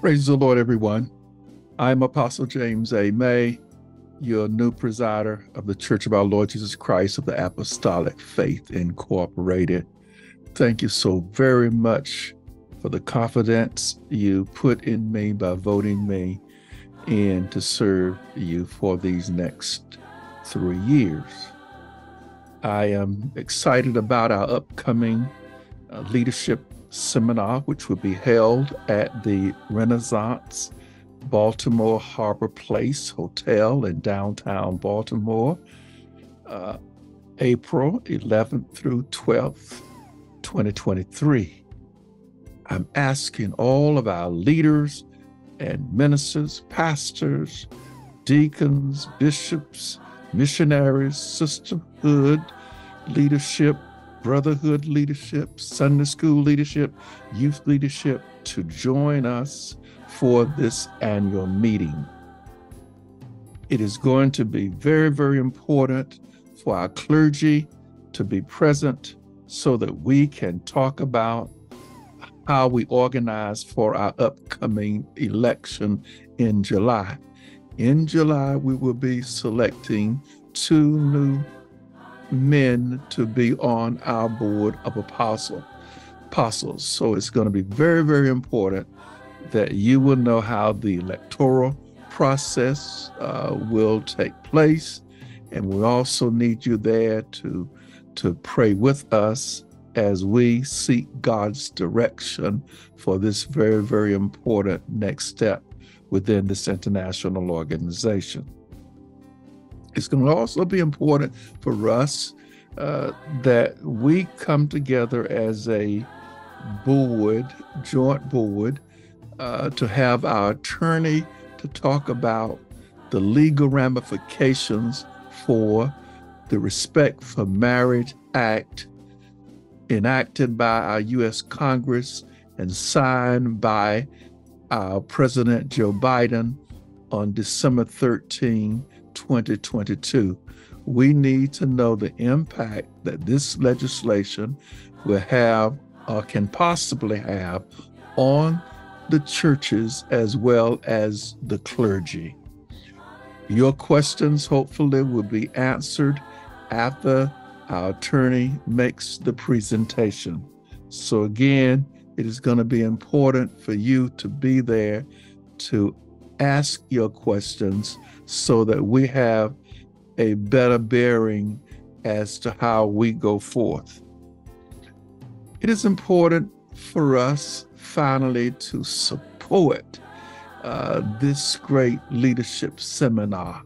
Praise the Lord, everyone. I'm Apostle James A. Maye, your new presider of the Church of our Lord Jesus Christ of the Apostolic Faith Incorporated. Thank you so very much for the confidence you put in me by voting me in to serve you for these next three years. I am excited about our upcoming uh, leadership seminar, which will be held at the Renaissance Baltimore Harborplace Hotel in downtown Baltimore, uh, April 11th through 12th, 2023. I'm asking all of our leaders and ministers, pastors, deacons, bishops, missionaries, sisterhood, leadership, brotherhood leadership, Sunday school leadership, youth leadership to join us for this annual meeting. It is going to be very, very important for our clergy to be present so that we can talk about how we organize for our upcoming election in July. In July, we will be selecting two new men to be on our board of apostle apostles. So it's going to be very, very important that you will know how the electoral process uh, will take place, and we also need you there to to pray with us as we seek God's direction for this very, very important next step within this international organization. It's going to also be important for us uh, that we come together as a board, joint board, uh, to have our attorney to talk about the legal ramifications for the Respect for Marriage Act enacted by our U.S. Congress and signed by our President Joe Biden on December 13, 2022. We need to know the impact that this legislation will have or can possibly have on the churches as well as the clergy. Your questions hopefully will be answered after our attorney makes the presentation. So, again, it is going to be important for you to be there to ask your questions so that we have a better bearing as to how we go forth. It is important for us finally to support uh, this great leadership seminar.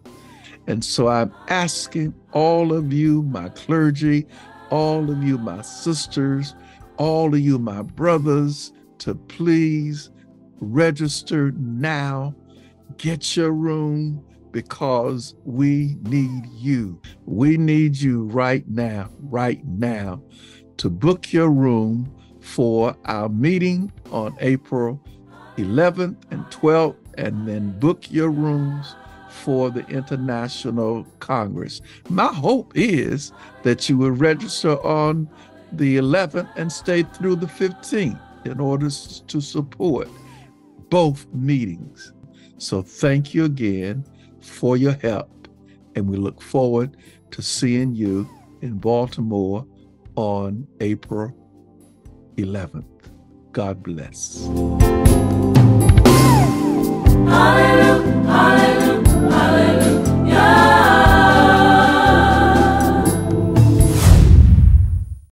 And so I'm asking all of you, my clergy, all of you, my sisters, all of you, my brothers, to please register now. Get your room because we need you. We need you right now, right now, to book your room for our meeting on April 11th and 12th, and then book your rooms for the International Congress. My hope is that you will register on the 11th and stay through the 15th in order to support both meetings. So thank you again for your help, and we look forward to seeing you in Baltimore on April 11th. God bless.